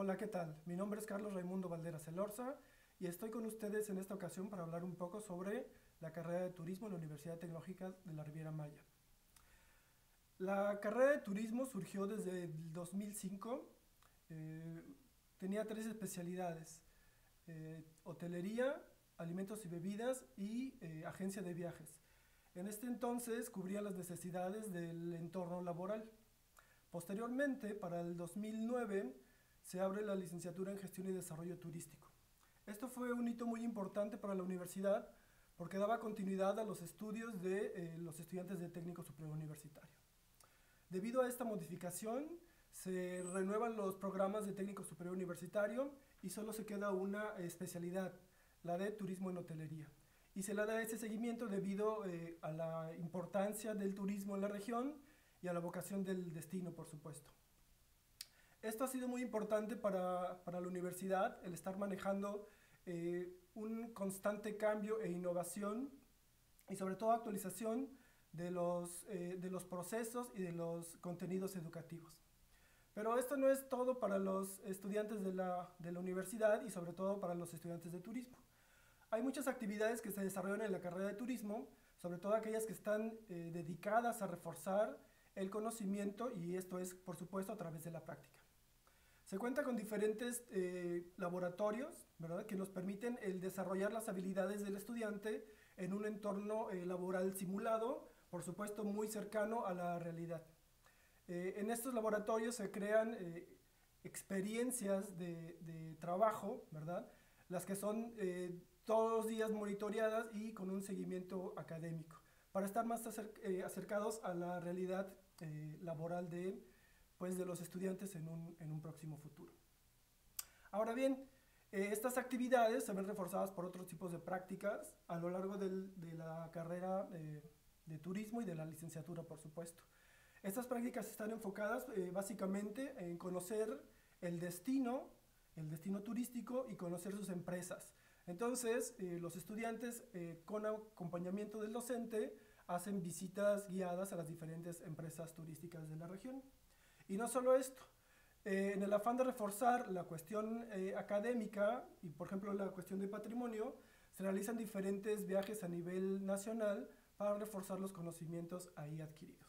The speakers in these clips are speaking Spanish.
Hola, ¿qué tal? Mi nombre es Carlos Raimundo Valderas Elorza y estoy con ustedes en esta ocasión para hablar un poco sobre la carrera de turismo en la Universidad Tecnológica de la Riviera Maya. La carrera de turismo surgió desde el 2005, eh, tenía tres especialidades, eh, hotelería, alimentos y bebidas y eh, agencia de viajes. En este entonces cubría las necesidades del entorno laboral. Posteriormente, para el 2009, se abre la licenciatura en Gestión y Desarrollo Turístico. Esto fue un hito muy importante para la universidad porque daba continuidad a los estudios de eh, los estudiantes de técnico superior universitario. Debido a esta modificación, se renuevan los programas de técnico superior universitario y solo se queda una especialidad, la de turismo en hotelería. Y se le da ese seguimiento debido eh, a la importancia del turismo en la región y a la vocación del destino, por supuesto. Esto ha sido muy importante para, la universidad, el estar manejando eh, un constante cambio e innovación y sobre todo actualización de los, eh, de los procesos y de los contenidos educativos. Pero esto no es todo para los estudiantes de la, de la universidad y sobre todo para los estudiantes de turismo. Hay muchas actividades que se desarrollan en la carrera de turismo, sobre todo aquellas que están eh, dedicadas a reforzar el conocimiento y esto es, por supuesto, a través de la práctica. Se cuenta con diferentes eh, laboratorios ¿verdad? que nos permiten el desarrollar las habilidades del estudiante en un entorno eh, laboral simulado, por supuesto muy cercano a la realidad. Eh, en estos laboratorios se crean experiencias de, trabajo, ¿verdad? las que son todos los días monitoreadas y con un seguimiento académico, para estar más acercados a la realidad laboral de pues, de los estudiantes en un, en un próximo futuro. Ahora bien, eh, estas actividades se ven reforzadas por otros tipos de prácticas a lo largo de la carrera eh, de turismo y de la licenciatura, por supuesto. Estas prácticas están enfocadas eh, básicamente en conocer el destino, el destino turístico y conocer sus empresas. Entonces, los estudiantes con acompañamiento del docente hacen visitas guiadas a las diferentes empresas turísticas de la región. Y no solo esto, eh, en el afán de reforzar la cuestión eh, académica y por ejemplo la cuestión de patrimonio, se realizan diferentes viajes a nivel nacional para reforzar los conocimientos ahí adquiridos.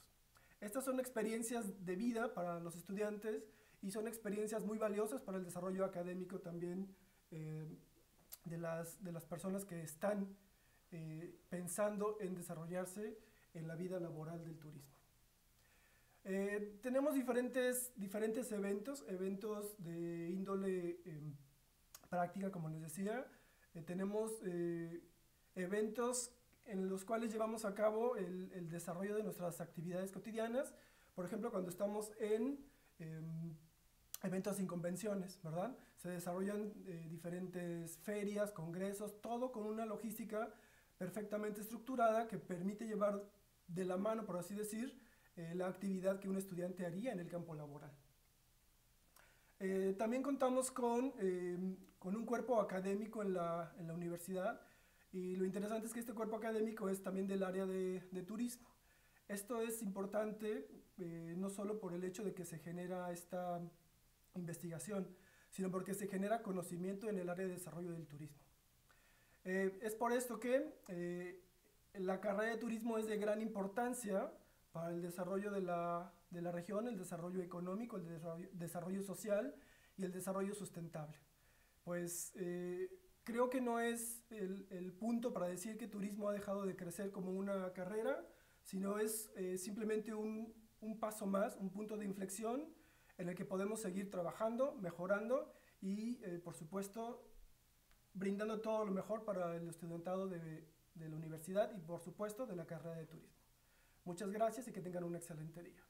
Estas son experiencias de vida para los estudiantes y son experiencias muy valiosas para el desarrollo académico también eh, de, las, de las personas que están pensando en desarrollarse en la vida laboral del turismo. Eh, tenemos diferentes, diferentes eventos, eventos de índole em, práctica, como les decía. Eh, tenemos eh, eventos en los cuales llevamos a cabo el, desarrollo de nuestras actividades cotidianas. Por ejemplo, cuando estamos en em, eventos sin convenciones, ¿verdad? Se desarrollan diferentes ferias, congresos, todo con una logística perfectamente estructurada que permite llevar de la mano, por así decir, eh, la actividad que un estudiante haría en el campo laboral. Eh, también contamos con, em, con, un cuerpo académico en la, en la, universidad y lo interesante es que este cuerpo académico es también del área de, de turismo. Esto es importante eh, no solo por el hecho de que se genera esta investigación, sino porque se genera conocimiento en el área de desarrollo del turismo. es por esto que la carrera de turismo es de gran importancia para el desarrollo de la, de la región, el desarrollo económico, el desarrollo, social y el desarrollo sustentable. Pues eh, creo que no es el, el, punto para decir que turismo ha dejado de crecer como una carrera, sino es eh, simplemente un, un, paso más, un punto de inflexión en el que podemos seguir trabajando, mejorando y, eh, por supuesto, brindando todo lo mejor para el estudiantado de, de la universidad y, por supuesto, de la carrera de turismo. Muchas gracias y que tengan un excelente día.